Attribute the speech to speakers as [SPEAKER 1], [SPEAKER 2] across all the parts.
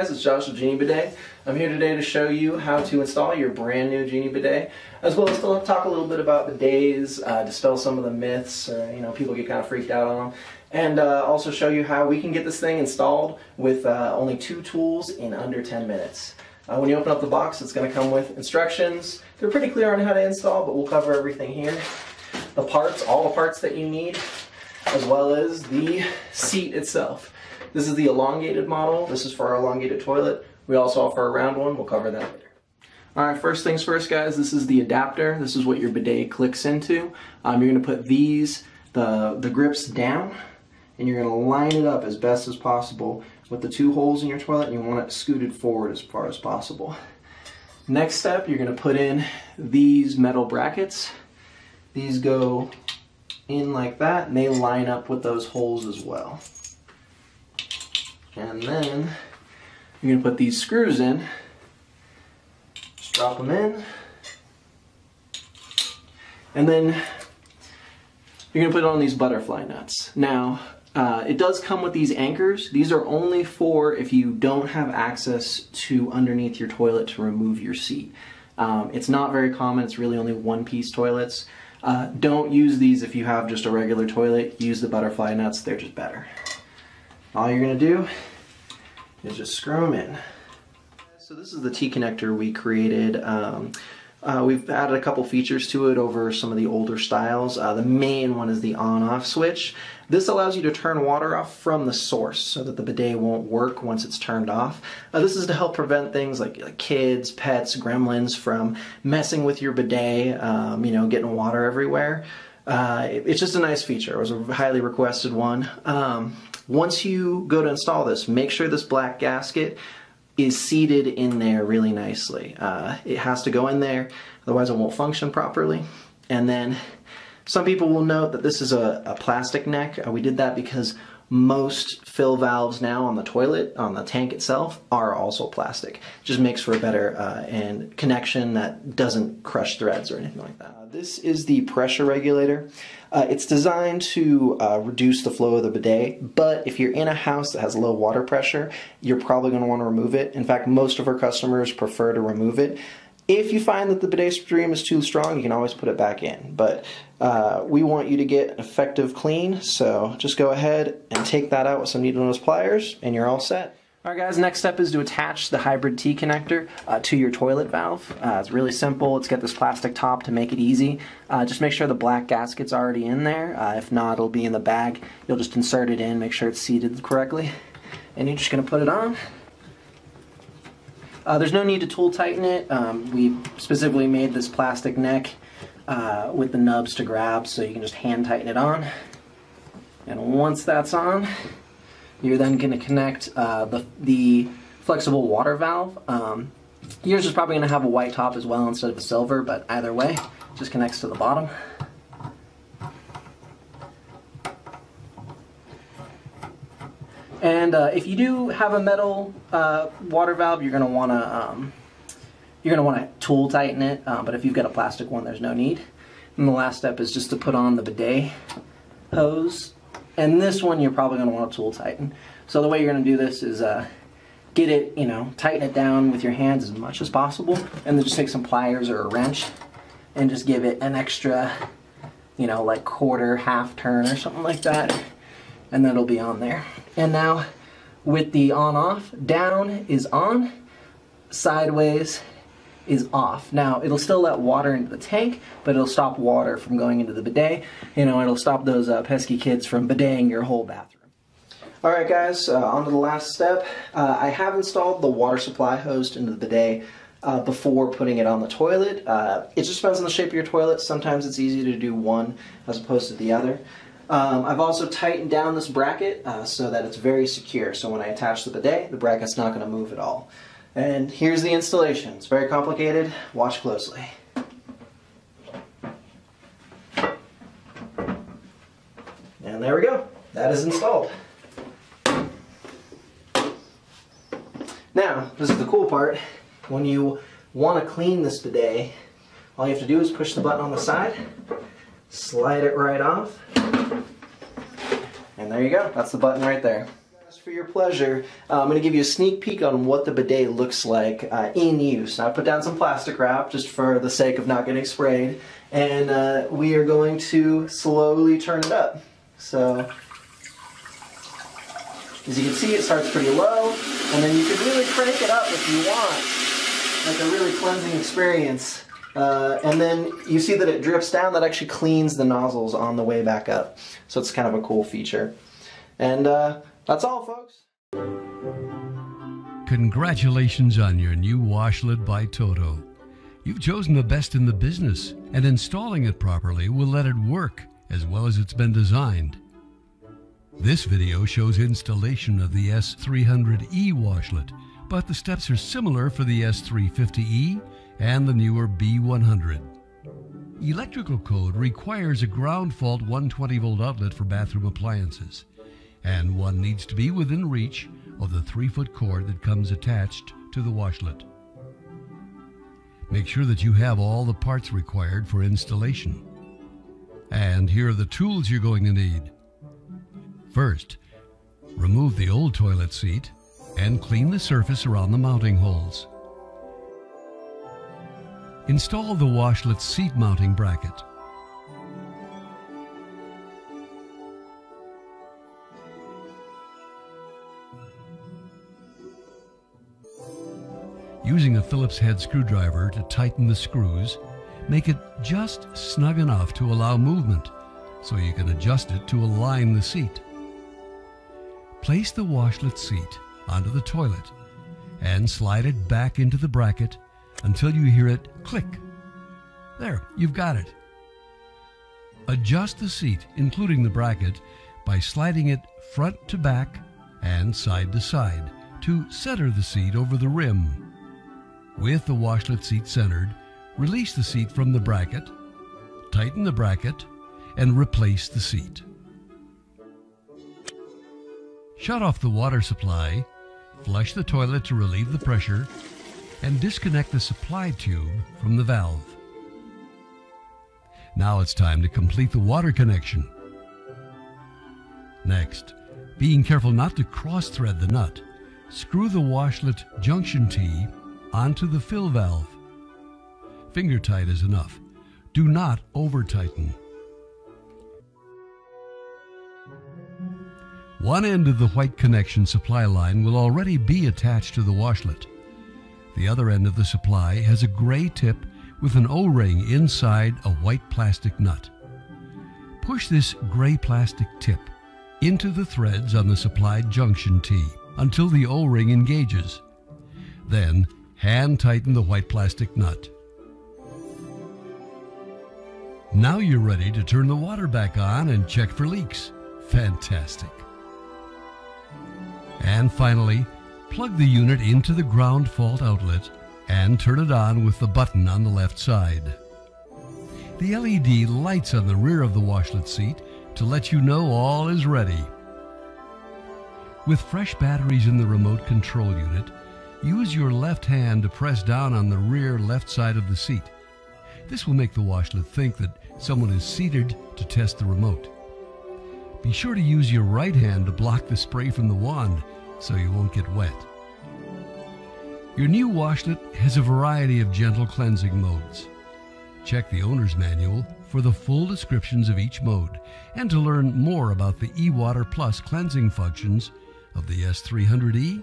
[SPEAKER 1] guys, it's Josh with Genie Bidet. I'm here today to show you how to install your brand new Genie Bidet, as well as to talk a little bit about bidets, uh, dispel some of the myths, or, you know, people get kind of freaked out on them, and uh, also show you how we can get this thing installed with uh, only two tools in under 10 minutes. Uh, when you open up the box, it's going to come with instructions. They're pretty clear on how to install, but we'll cover everything here. The parts, all the parts that you need, as well as the seat itself. This is the elongated model. This is for our elongated toilet. We also offer a round one. We'll cover that later. All right, first things first, guys. This is the adapter. This is what your bidet clicks into. Um, you're to put these, the, the grips down, and you're to line it up as best as possible with the two holes in your toilet, and you want it scooted forward as far as possible. Next step, you're going to put in these metal brackets. These go in like that, and they line up with those holes as well. And then you're gonna put these screws in. Just drop them in. And then you're gonna put on these butterfly nuts. Now, uh, it does come with these anchors. These are only for if you don't have access to underneath your toilet to remove your seat. Um, it's not very common, it's really only one piece toilets. Uh, don't use these if you have just a regular toilet. Use the butterfly nuts, they're just better. All you're gonna do is just screw them in. So this is the T-connector we created. Um, uh, we've added a couple features to it over some of the older styles. Uh, the main one is the on-off switch. This allows you to turn water off from the source so that the bidet won't work once it's turned off. Uh, this is to help prevent things like, like, kids, pets, gremlins from messing with your bidet, um, you know, getting water everywhere. Uh, it, it's just a nice feature. It was a highly requested one. Um, once you go to install this, make sure this black gasket is seated in there really nicely. Uh, it has to go in there, otherwise it won't function properly. And then some people will note that this is a, a plastic neck. Uh, we did that because most fill valves now on the toilet, on the tank itself, are also plastic. It just makes for a better uh, and connection that doesn't crush threads or anything like that. Uh, this is the pressure regulator. Uh, it's designed to uh, reduce the flow of the bidet, but if you're in a house that has low water pressure, you're probably going to want to remove it. In fact, most of our customers prefer to remove it. If you find that the bidet stream is too strong, you can always put it back in. But uh, we want you to get an effective clean, so just go ahead and take that out with some needle nose pliers, and you're all set. Alright guys, next step is to attach the hybrid T connector uh, to your toilet valve. Uh, it's really simple, it's got this plastic top to make it easy. Uh, just make sure the black gasket's already in there. Uh, if not, it'll be in the bag. You'll just insert it in, make sure it's seated correctly. And you're just going to put it on. Uh, there's no need to tool tighten it. Um, we specifically made this plastic neck uh, with the nubs to grab so you can just hand tighten it on. And once that's on, you're then going to connect uh, the, the flexible water valve. Um, yours is probably going to have a white top as well instead of a silver, but either way, just connects to the bottom. And uh, if you do have a metal uh, water valve, you're going to want to um, you're going to want to tool tighten it. Uh, but if you've got a plastic one, there's no need. And the last step is just to put on the bidet hose and this one you're probably going to want to tool tighten. So the way you're going to do this is uh, get it, you know, tighten it down with your hands as much as possible, and then just take some pliers or a wrench and just give it an extra, you know, like quarter, half turn or something like that, and then it'll be on there. And now with the on off, down is on, sideways is off. Now, it'll still let water into the tank, but it'll stop water from going into the bidet. You know, it'll stop those uh, pesky kids from bideting your whole bathroom. All right, guys, uh, on to the last step. Uh, I have installed the water supply hose into the bidet uh, before putting it on the toilet. Uh, it just depends on the shape of your toilet. Sometimes it's easy to do one as opposed to the other. Um, I've also tightened down this bracket uh, so that it's very secure. So when I attach the bidet, the bracket's not going to move at all. And here's the installation. It's very complicated. Watch closely. And there we go. That is installed. Now, this is the cool part. When you want to clean this bidet, all you have to do is push the button on the side, slide it right off, and there you go. That's the button right there. For your pleasure, uh, I'm going to give you a sneak peek on what the bidet looks like uh, in use. Now, I put down some plastic wrap just for the sake of not getting sprayed, and uh, we are going to slowly turn it up. So, as you can see, it starts pretty low, and then you can really crank it up if you want, like a really cleansing experience. Uh, and then you see that it drips down, that actually cleans the nozzles on the way back up. So it's kind of a cool feature. And uh, that's all, folks.
[SPEAKER 2] Congratulations on your new washlet by Toto. You've chosen the best in the business, and installing it properly will let it work as well as it's been designed. This video shows installation of the S300E washlet, but the steps are similar for the S350E and the newer B100. Electrical code requires a ground fault 120 volt outlet for bathroom appliances, and one needs to be within reach of the 3 foot cord that comes attached to the washlet. Make sure that you have all the parts required for installation. And here are the tools you're going to need. First, remove the old toilet seat and clean the surface around the mounting holes. Install the washlet seat mounting bracket. Using a Phillips head screwdriver to tighten the screws, make it just snug enough to allow movement so you can adjust it to align the seat. Place the washlet seat onto the toilet and slide it back into the bracket until you hear it click. There, you've got it. Adjust the seat, including the bracket, by sliding it front to back and side to side to center the seat over the rim. With the washlet seat centered, release the seat from the bracket, tighten the bracket, and replace the seat. Shut off the water supply, flush the toilet to relieve the pressure, and disconnect the supply tube from the valve. Now it's time to complete the water connection. Next, being careful not to cross-thread the nut, screw the washlet junction T onto the fill valve. Finger tight is enough. Do not over-tighten. One end of the white connection supply line will already be attached to the washlet. The other end of the supply has a gray tip with an O-ring inside a white plastic nut. Push this gray plastic tip into the threads on the supplied junction T until the O-ring engages. Then hand tighten the white plastic nut. Now you're ready to turn the water back on and check for leaks. Fantastic. And finally, Plug the unit into the ground fault outlet and turn it on with the button on the left side. The LED lights on the rear of the washlet seat to let you know all is ready. With fresh batteries in the remote control unit, use your left hand to press down on the rear left side of the seat. This will make the washlet think that someone is seated to test the remote. Be sure to use your right hand to block the spray from the wand so you won't get wet. Your new washlet has a variety of gentle cleansing modes. Check the owner's manual for the full descriptions of each mode and to learn more about the eWater Plus cleansing functions of the S300E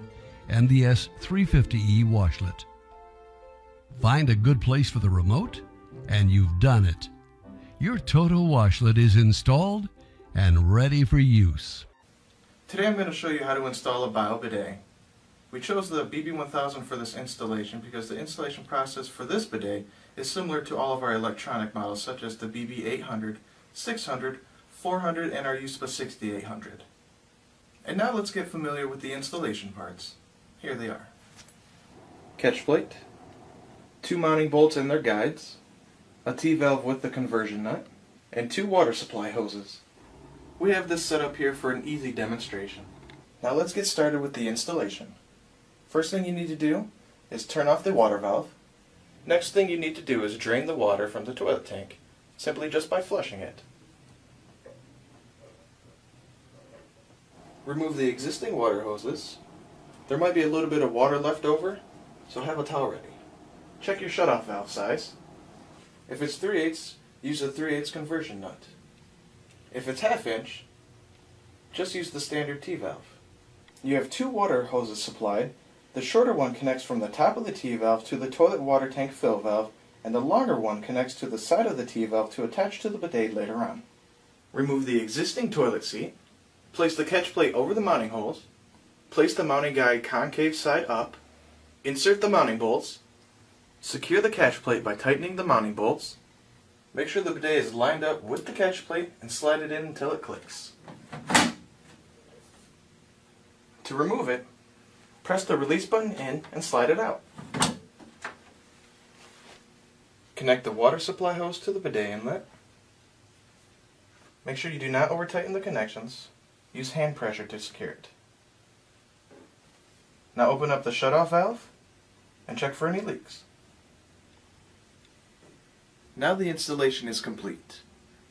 [SPEAKER 2] and the S350E washlet. Find a good place for the remote and you've done it. Your Toto washlet is installed and ready for use.
[SPEAKER 3] Today I'm going to show you how to install a BioBidet. We chose the BB1000 for this installation because the installation process for this bidet is similar to all of our electronic models such as the BB800, 600, 400, and our USPA 6800. And now let's get familiar with the installation parts. Here they are. Catch plate, two mounting bolts and their guides, a T-valve with the conversion nut, and two water supply hoses. We have this set up here for an easy demonstration. Now let's get started with the installation. First thing you need to do is turn off the water valve. Next thing you need to do is drain the water from the toilet tank, simply just by flushing it. Remove the existing water hoses. There might be a little bit of water left over, so have a towel ready. Check your shutoff valve size. If it's 3 eighths, use a 3 eighths conversion nut. If it's half inch, just use the standard T-valve. You have two water hoses supplied. The shorter one connects from the top of the T-valve to the toilet water tank fill valve, and the longer one connects to the side of the T-valve to attach to the bidet later on. Remove the existing toilet seat, place the catch plate over the mounting holes, place the mounting guide concave side up, insert the mounting bolts, secure the catch plate by tightening the mounting bolts, make sure the bidet is lined up with the catch plate and slide it in until it clicks. To remove it, press the release button in and slide it out. Connect the water supply hose to the bidet inlet. Make sure you do not over tighten the connections. Use hand pressure to secure it. Now open up the shutoff valve and check for any leaks. Now the installation is complete.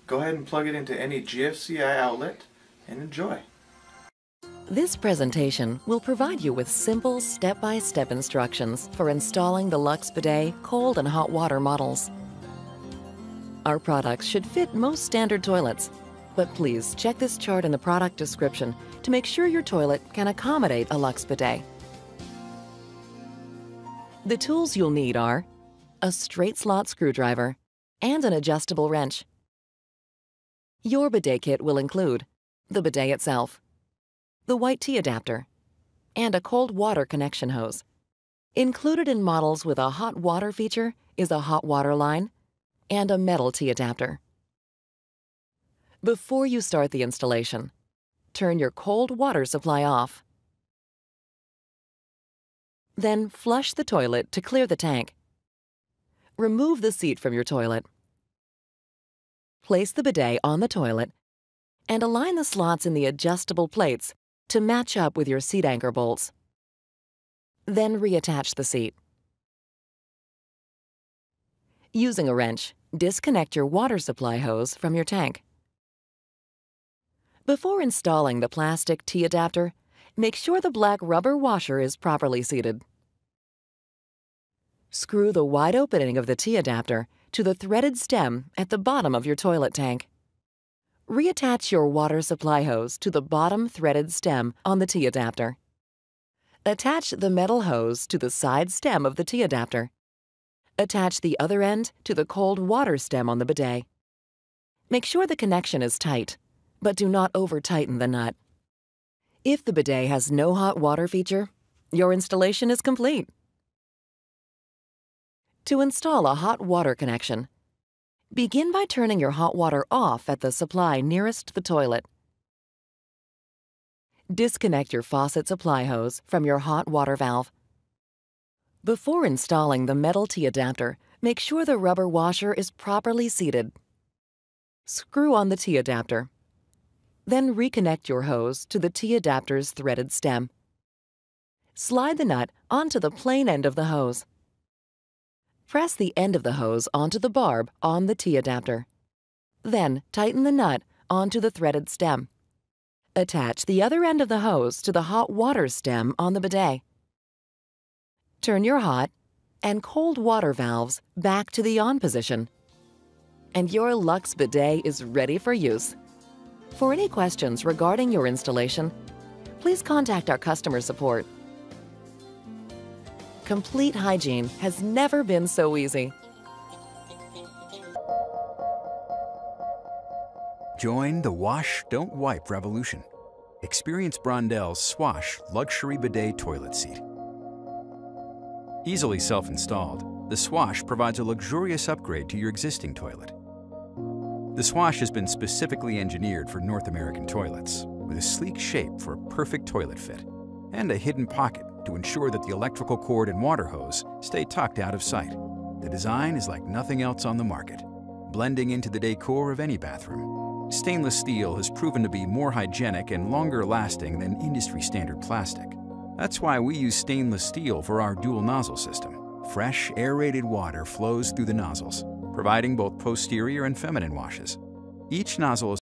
[SPEAKER 3] Go ahead and plug it into any GFCI outlet and enjoy.
[SPEAKER 4] This presentation will provide you with simple step-by-step instructions for installing the Luxe Bidet cold and hot water models. Our products should fit most standard toilets, but please check this chart in the product description to make sure your toilet can accommodate a Luxe Bidet. The tools you'll need are a straight slot screwdriver and an adjustable wrench. Your bidet kit will include the bidet itself, the white T-adapter, and a cold water connection hose. Included in models with a hot water feature is a hot water line and a metal T-adapter. Before you start the installation, turn your cold water supply off. Then flush the toilet to clear the tank. Remove the seat from your toilet. Place the bidet on the toilet and align the slots in the adjustable plates to match up with your seat anchor bolts. Then reattach the seat. Using a wrench, disconnect your water supply hose from your tank. Before installing the plastic T-adapter, make sure the black rubber washer is properly seated. Screw the wide opening of the T-adapter to the threaded stem at the bottom of your toilet tank. Reattach your water supply hose to the bottom threaded stem on the T-adapter. Attach the metal hose to the side stem of the T-adapter. Attach the other end to the cold water stem on the bidet. Make sure the connection is tight, but do not over-tighten the nut. If the bidet has no hot water feature, your installation is complete. To install a hot water connection, begin by turning your hot water off at the supply nearest the toilet. Disconnect your faucet supply hose from your hot water valve. Before installing the metal T-adapter, make sure the rubber washer is properly seated. Screw on the T-adapter. Then reconnect your hose to the T-adapter's threaded stem. Slide the nut onto the plain end of the hose. Press the end of the hose onto the barb on the T-adapter. Then tighten the nut onto the threaded stem. Attach the other end of the hose to the hot water stem on the bidet. Turn your hot and cold water valves back to the on position. And your Luxe bidet is ready for use. For any questions regarding your installation, please contact our customer support. Complete hygiene has never been so easy.
[SPEAKER 5] Join the Wash, Don't Wipe revolution. Experience Brondell's Swash Luxury Bidet Toilet Seat. Easily self-installed, the Swash provides a luxurious upgrade to your existing toilet. The Swash has been specifically engineered for North American toilets, with a sleek shape for a perfect toilet fit, and a hidden pocket to ensure that the electrical cord and water hose stay tucked out of sight. The design is like nothing else on the market, blending into the decor of any bathroom. Stainless steel has proven to be more hygienic and longer lasting than industry standard plastic. That's why we use stainless steel for our dual nozzle system. Fresh, aerated water flows through the nozzles, providing both posterior and feminine washes. Each nozzle is